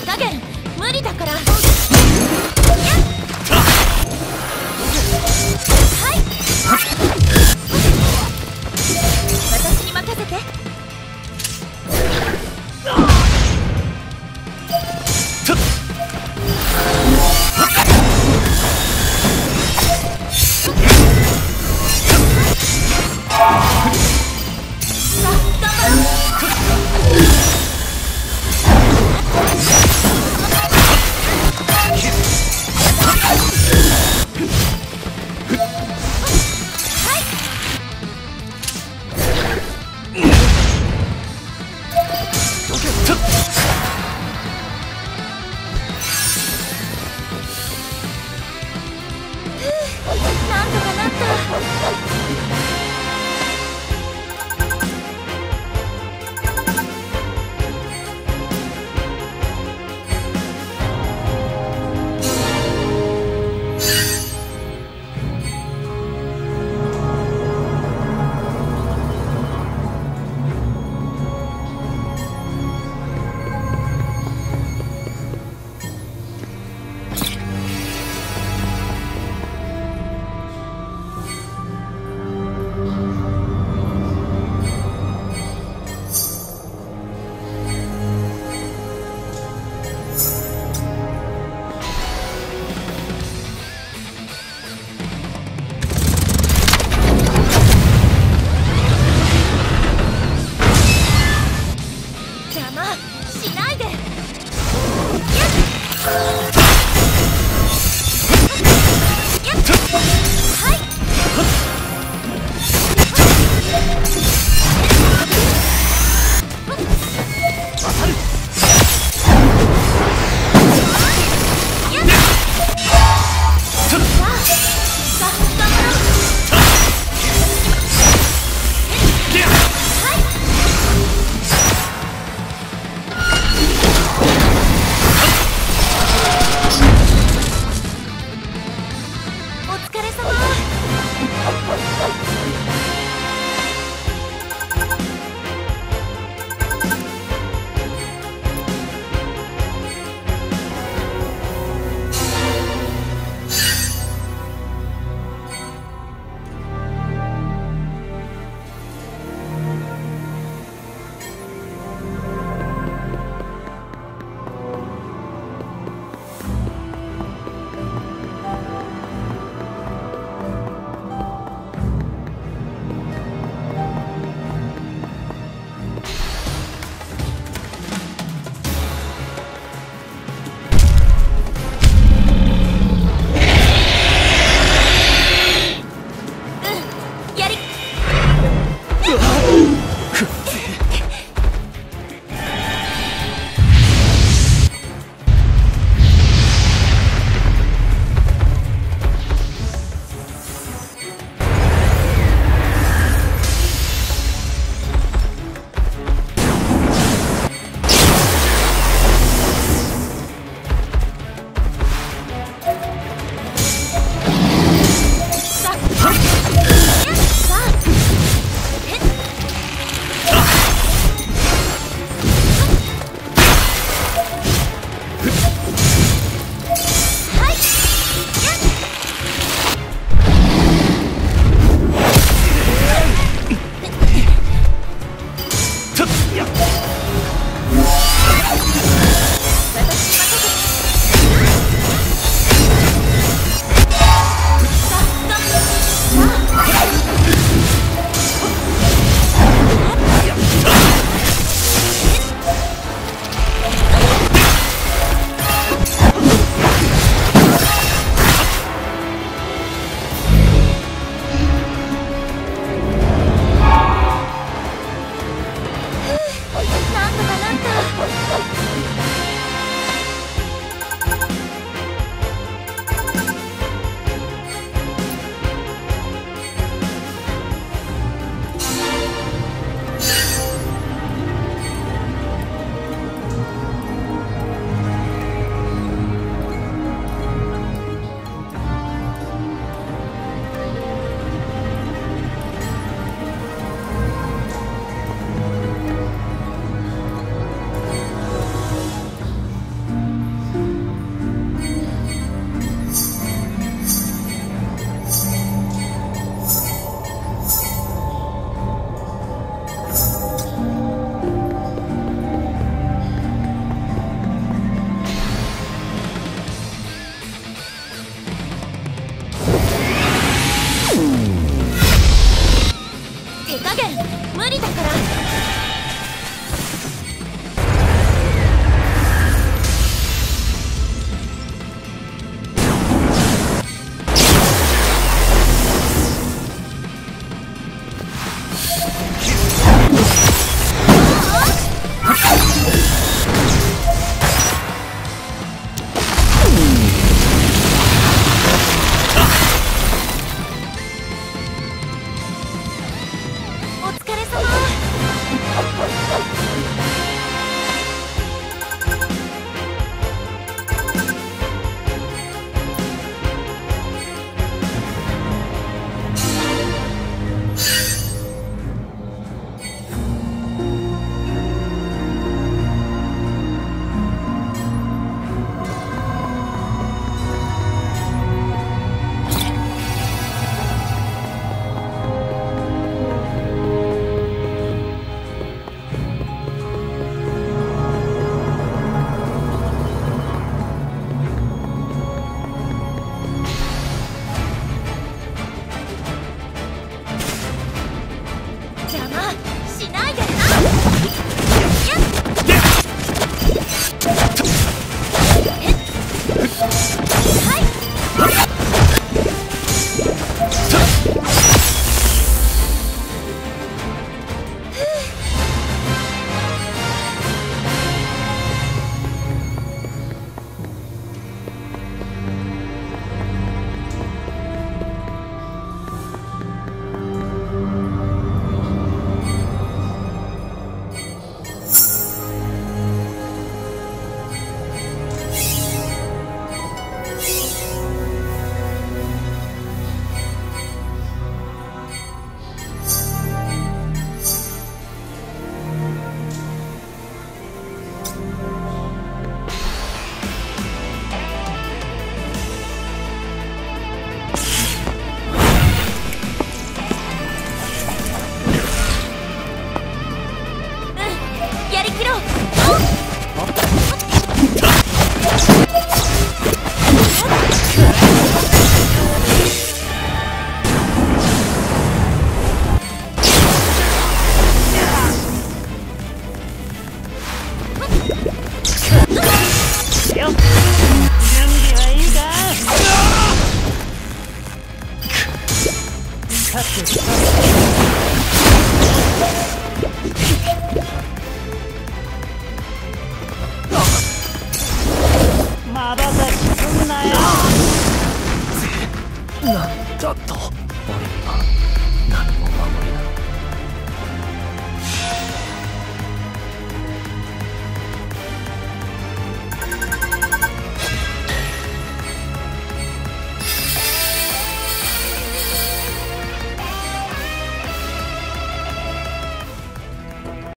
手加減無理だから。